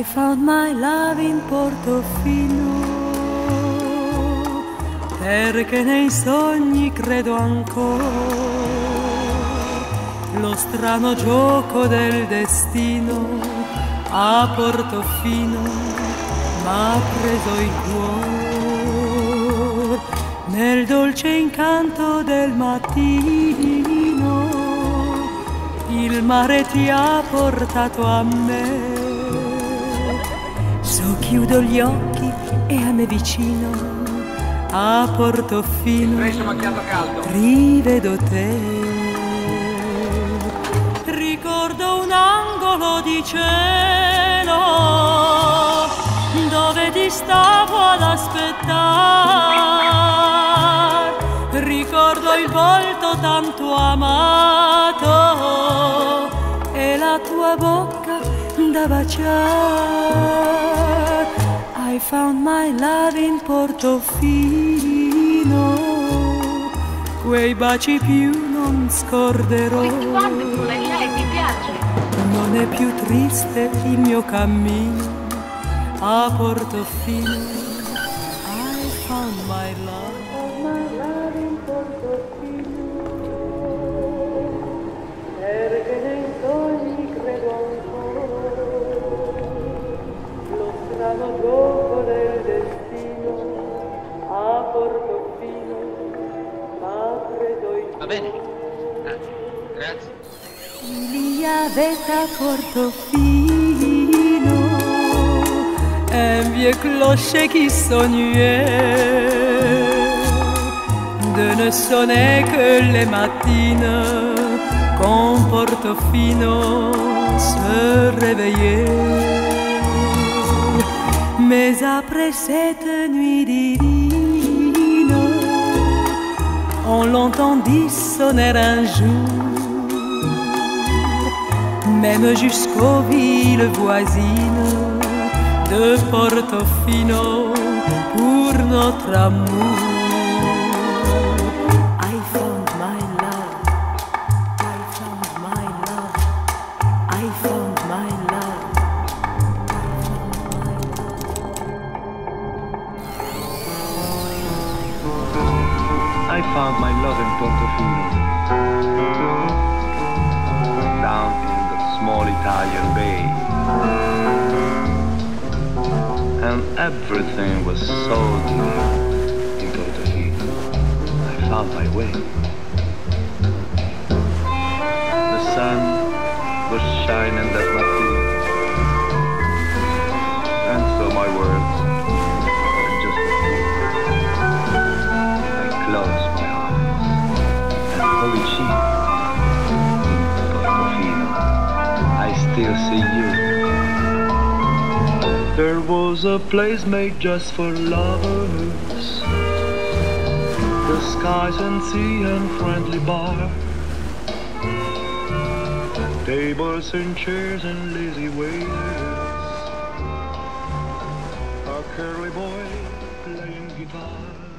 I found my love in Portofino perché nei sogni credo ancora. Lo strano gioco del destino a Portofino m'ha preso il cuore. Nel dolce incanto del mattino il mare ti ha portato a me so chiudo gli occhi e a me vicino a Portofino rivedo te ricordo un angolo di cielo dove ti stavo ad aspettare. Ricordo il volto tanto amato e la tua bocca da baciare. I found my love in Portofino, quei baci più non scorderò. Non è più triste il mio cammino a Portofino. I found my love. Avait à Portofino un vieux clocher qui sonnuait de ne sonner que les matines quand Portofino se réveillait. Mais après cette nuit divine, on l'entendit sonner un jour même jusqu'aux villes voisines de Portofino pour notre amour. I found my love, I found small Italian bay. And everything was so dear in Portofino. I found my way. The sun was shining that a place made just for lovers. The skies and sea and friendly bar. Tables and chairs and lazy waiters. A curly boy playing guitar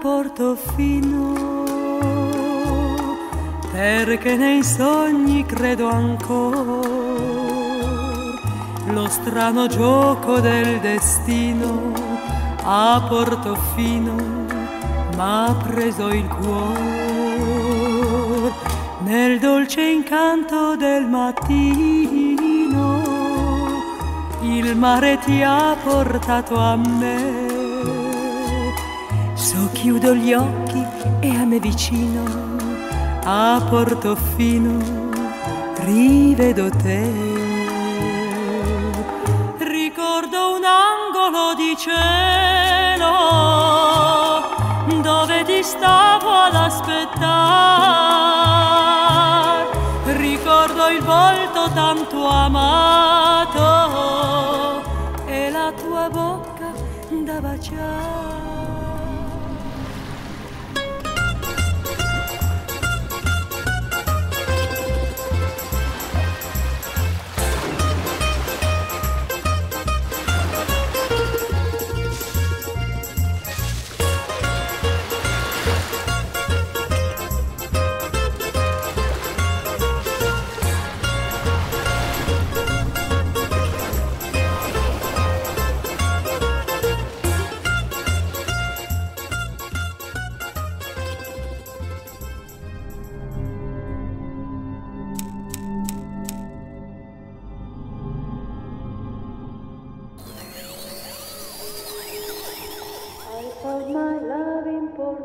Portofino. Perché nei sogni credo ancora lo strano gioco del destino a Portofino m'ha preso il cuore nel dolce incanto del mattino il mare ti ha portato a me so chiudo gli occhi e a me vicino a Portofino rivedo te ricordo un angolo di cielo dove ti stavo ad aspettare. Il volto tanto amato e la tua bocca da baciare.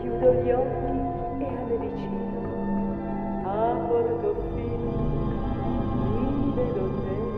Chiudo gli occhi e alle vicine. A ah, fino, mi vedo te.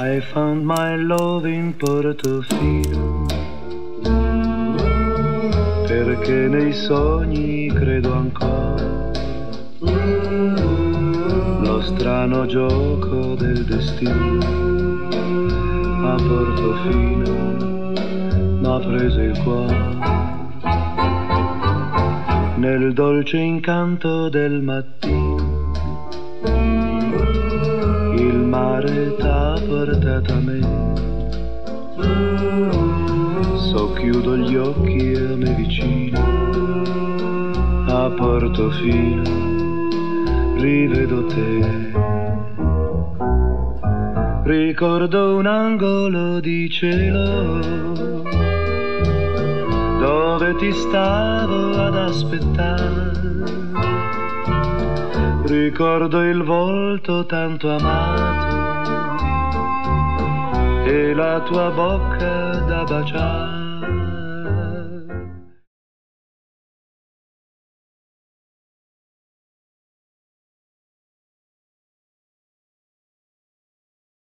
I found my love in Portofino. Perché nei sogni credo ancora. Lo strano gioco del destino. A Portofino m'ha preso il cuore. Nel dolce incanto del mattino mare t'ha portato a me. So chiudo gli occhi a me vicino, a Portofino rivedo te. Ricordo un angolo di cielo dove ti stavo ad aspettare ricordo il volto tanto amato e la tua bocca da baciare.